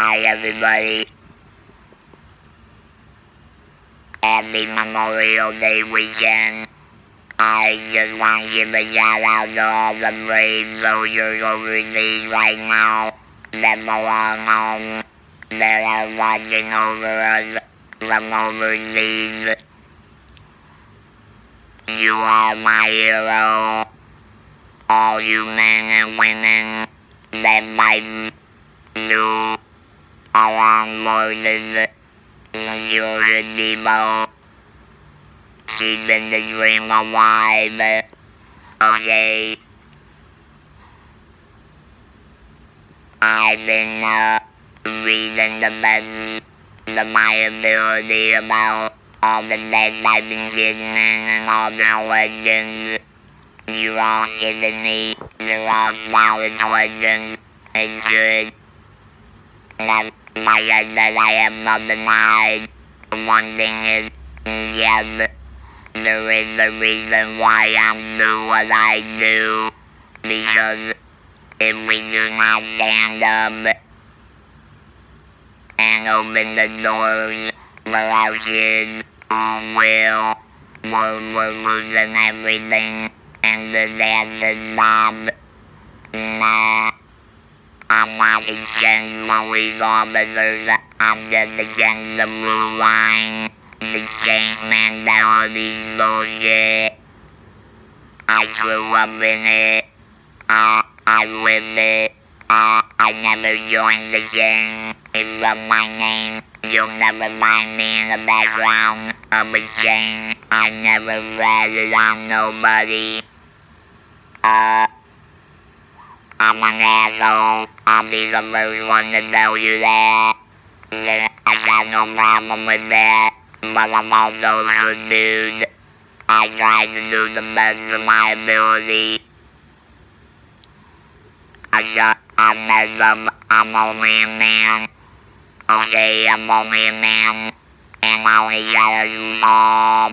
Hi, everybody. Happy Memorial Day weekend. I just want to give a shout out to all the brave soldiers overseas right now that belong home, that are watching over us from overseas. You are my hero. All you men and women that fight you along borders, you're the people keeping the dream alive. Okay. I've been uh, reading the best of my ability about all the deaths I've been getting and all the legends. You're all giving me, you're all solid legends. It's good. That's my head that I am not denied. One thing is, yes, there is a reason why I'm do what I do. Because if we do not stand up and open the doors for our kids who will, we're, we're losing everything and the dad is Bob. Nah, I'm not against police officers. I'm just against the blue line. The gang mentality bullshit. I grew up in it. Uh, I lived it. Uh, I never joined the gang. It's up my name. You'll never find me in the background of a gang. I never ratted on nobody. Uh, I'm asshole. I'll be the first one to tell you that. I got no problem with that. But I'm also a good dude. I try to do the best of my ability. I got, I mess up. I'm only a man. Okay, I'm only a man. And I only got a small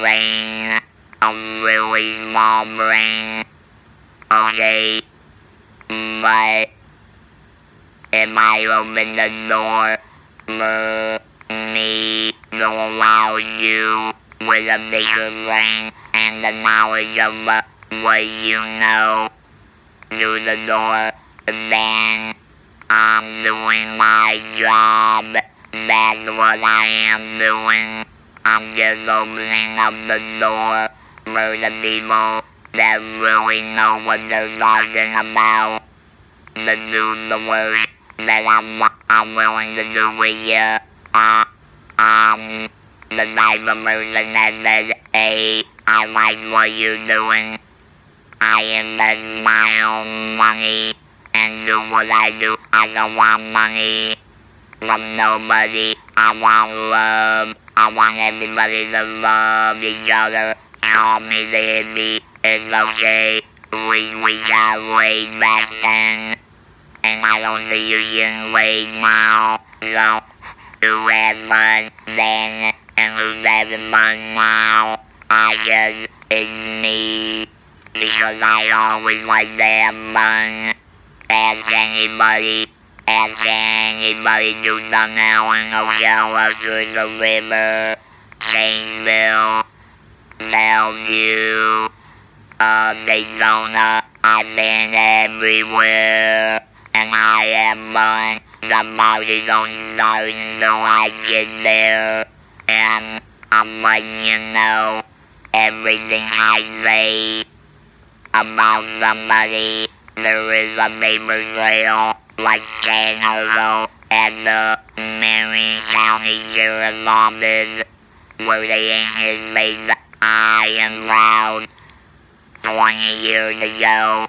brain. A really small brain. Okay. But if I open the door me to allow you with a bigger brain and the knowledge of uh, what you know through the door, then I'm doing my job. That's what I am doing. I'm just opening up the door for the people that really know what they're talking about. To do the work that I'm, I'm willing to do with you. Uh, um, the type of person that says, hey, I like what you're doing. I invest my own money and do what I do. I don't want money from nobody. I want love. I want everybody to love each other and all me to hit It's okay. We, we got laid back then. And I don't see you getting laid now. So, who fun then and who's having fun now? I guess it's me. Because I always like to have fun. Ask anybody. Ask anybody you do something in Ocala, through the river, Shanesville, Belleview, uh, Daytona. I've been everywhere. And I am. The party don't know until I get there. And I'm letting you know everything I say about somebody. There is a paper trail like San Jose at the Marion County Sheriff's Office where they in his face high and loud. 20 years ago,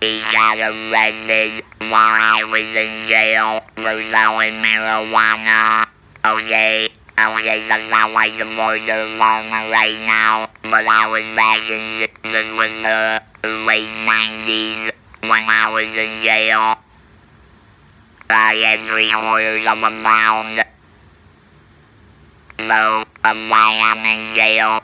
he got arrested while I was in jail for selling marijuana. Okay, okay, that's not like the border farmer right now, but I was back in this was the late 90s when I was in jail. I had three quarters of a pound. So, uh, while I'm in jail,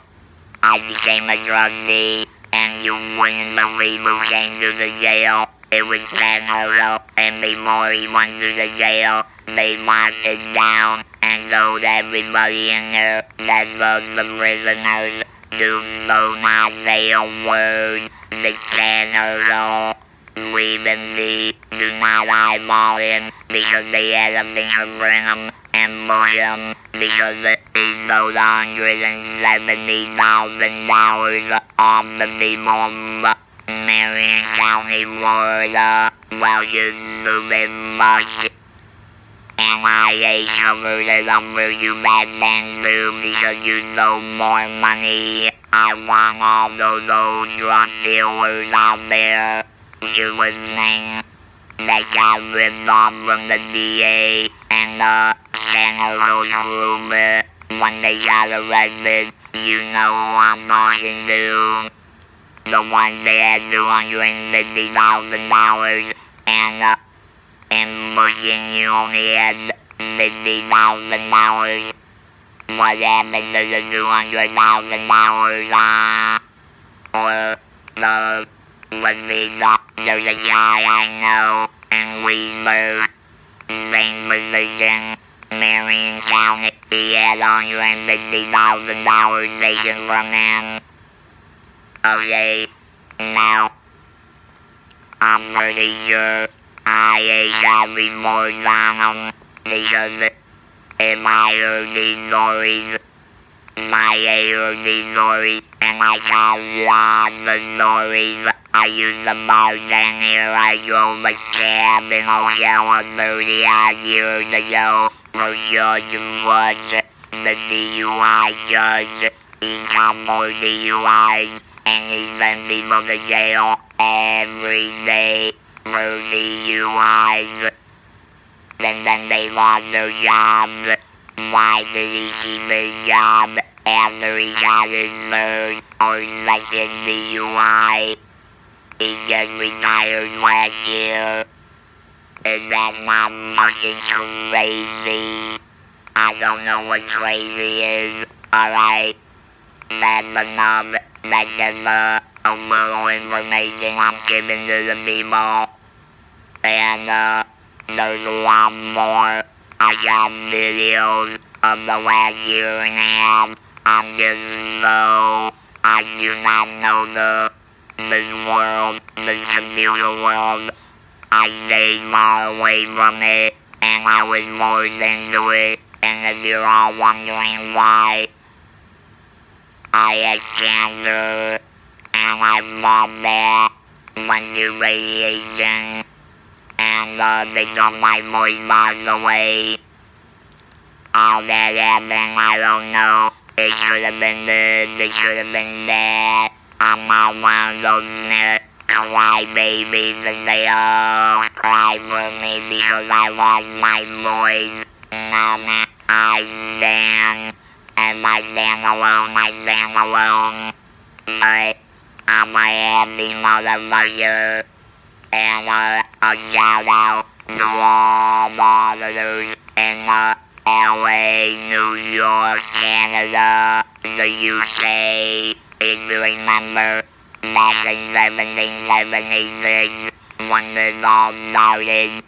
I became a drug dealer, and you wouldn't believe who came to the jail. It was Canada, and before he went to the jail, they locked it down and told everybody in there that was the prisoners do not say a word. The Canada, even the do not eyeball him because they had a fingerprint him um, because he stole hundred and seventy thousand dollars off the people of Marion County, Florida. Well, you stupid fuck. And I covered it up for you back then too because you stole more money. I want all those old drug dealers out there. You listening? That got ripped off from the DA and the Santa Rosa group when they got arrested. You know I'm talking to. The ones they had $250,000 and uh, and Muslim you only had fifty thousand dollars. What happened to the two hundred thousand dollars? Uh, or the was the there's a guy I know in Leesburg, same position, Marion County. Had hundred and fifty thousand dollars taken from him. Oh, okay, now I'm pretty sure I ain't got remorse on them because if I heard these stories, my heard these stories, and I got lots of stories. I used to bartend here, I drove a cab in Ocala 30 odd years ago the to jail every day for DUIs. And then they lost their jobs. Why did he keep his job after he got his or second DUI? He just retired last year. Is that not fucking crazy? I don't know what crazy is, alright? That's enough. That's just a little information I'm giving to the people. And uh, there's a lot more. I got videos of the last year and a half. I'm just slow. I do not know the this world, this computer world. I stayed far away from it, and I was forced into it. And if you're all wondering why, I had cancer, and I fought that, went to radiation, and uh, they took my voice box away. How that happened, I don't know. It should have been this, it should have been that. I'm not one of those they all cry for me because I lost my voice. Now I stand, and I stand alone, I stand alone. But I'm a happy motherfucker, and uh, a shout out to all monitors in uh, LA, New York, Canada, the UK. If you remember, back in 1776, when this all started,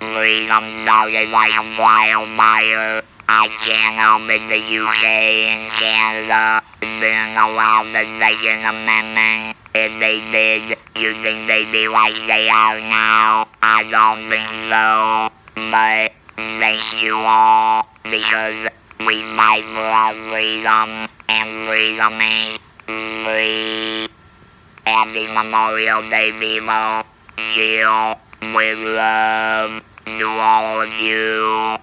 freedom started like a wildfire. I can't help it, the UK and Canada didn't allow the Second Amendment. If they did, you think they'd be like they are now? I don't think so. But thank you all, because we fight for our freedom, and freedom is free. Happy Memorial Day, people. You with love to all of you.